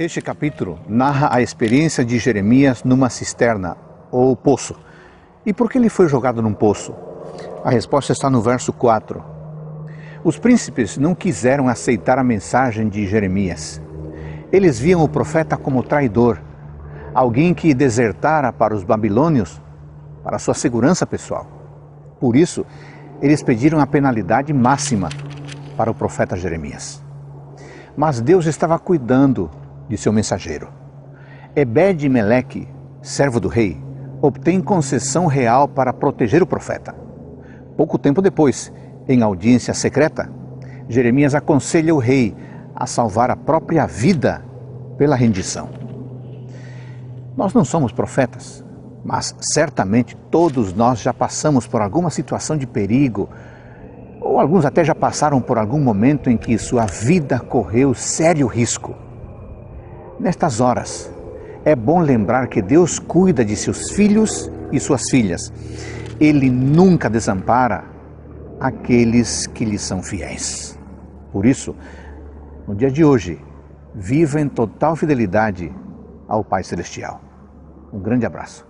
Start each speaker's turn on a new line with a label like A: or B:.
A: Este capítulo narra a experiência de Jeremias numa cisterna ou poço. E por que ele foi jogado num poço? A resposta está no verso 4. Os príncipes não quiseram aceitar a mensagem de Jeremias. Eles viam o profeta como traidor, alguém que desertara para os babilônios para sua segurança pessoal. Por isso, eles pediram a penalidade máxima para o profeta Jeremias. Mas Deus estava cuidando de seu mensageiro. Ebed-Meleque, servo do rei, obtém concessão real para proteger o profeta. Pouco tempo depois, em audiência secreta, Jeremias aconselha o rei a salvar a própria vida pela rendição. Nós não somos profetas, mas certamente todos nós já passamos por alguma situação de perigo, ou alguns até já passaram por algum momento em que sua vida correu sério risco. Nestas horas, é bom lembrar que Deus cuida de seus filhos e suas filhas. Ele nunca desampara aqueles que lhe são fiéis. Por isso, no dia de hoje, viva em total fidelidade ao Pai Celestial. Um grande abraço.